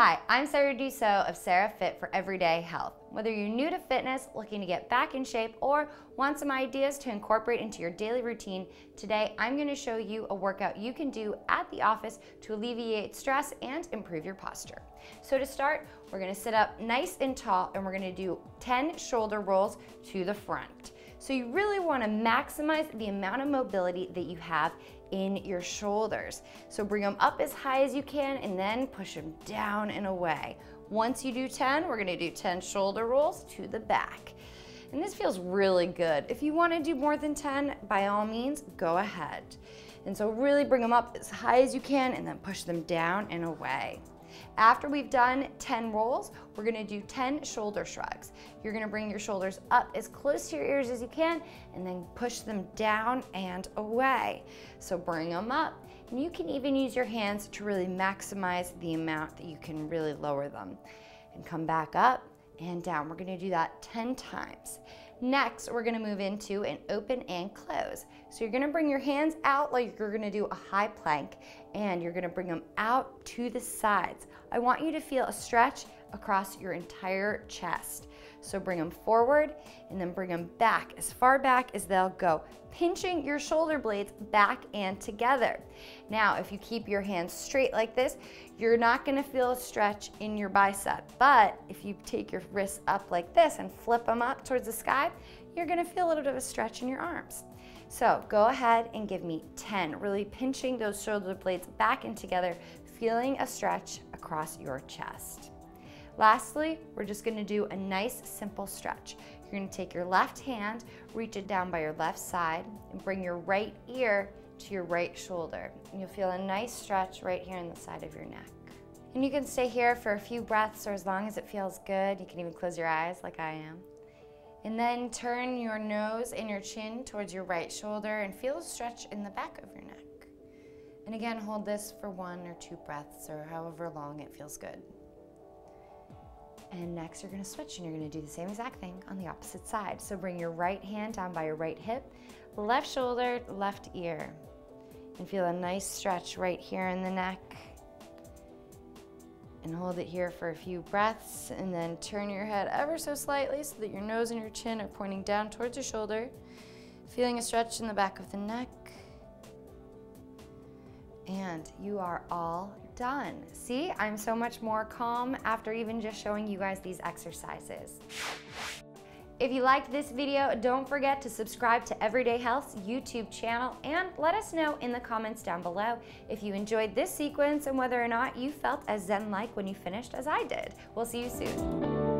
Hi, I'm Sarah Dussault of Sarah Fit for Everyday Health. Whether you're new to fitness, looking to get back in shape, or want some ideas to incorporate into your daily routine, today I'm going to show you a workout you can do at the office to alleviate stress and improve your posture. So to start, we're going to sit up nice and tall and we're going to do 10 shoulder rolls to the front. So you really want to maximize the amount of mobility that you have in your shoulders. So bring them up as high as you can and then push them down and away. Once you do 10, we're gonna do 10 shoulder rolls to the back. And this feels really good. If you wanna do more than 10, by all means, go ahead. And so really bring them up as high as you can and then push them down and away. After we've done 10 rolls, we're gonna do 10 shoulder shrugs. You're gonna bring your shoulders up as close to your ears as you can and then push them down and away. So bring them up. And you can even use your hands to really maximize the amount that you can really lower them. And come back up and down. We're gonna do that 10 times. Next, we're gonna move into an open and close. So you're gonna bring your hands out like you're gonna do a high plank and you're gonna bring them out to the sides. I want you to feel a stretch across your entire chest. So bring them forward and then bring them back, as far back as they'll go, pinching your shoulder blades back and together. Now, if you keep your hands straight like this, you're not gonna feel a stretch in your bicep. But if you take your wrists up like this and flip them up towards the sky, you're gonna feel a little bit of a stretch in your arms. So go ahead and give me 10, really pinching those shoulder blades back and together, feeling a stretch across your chest. Lastly, we're just gonna do a nice simple stretch. You're gonna take your left hand, reach it down by your left side, and bring your right ear to your right shoulder. And you'll feel a nice stretch right here in the side of your neck. And you can stay here for a few breaths or as long as it feels good. You can even close your eyes like I am. And then turn your nose and your chin towards your right shoulder and feel a stretch in the back of your neck. And again, hold this for one or two breaths or however long it feels good. And next you're gonna switch and you're gonna do the same exact thing on the opposite side. So bring your right hand down by your right hip, left shoulder, left ear. And feel a nice stretch right here in the neck. And hold it here for a few breaths and then turn your head ever so slightly so that your nose and your chin are pointing down towards your shoulder. Feeling a stretch in the back of the neck. And you are all done. See, I'm so much more calm after even just showing you guys these exercises. If you liked this video, don't forget to subscribe to Everyday Health's YouTube channel and let us know in the comments down below if you enjoyed this sequence and whether or not you felt as zen-like when you finished as I did. We'll see you soon.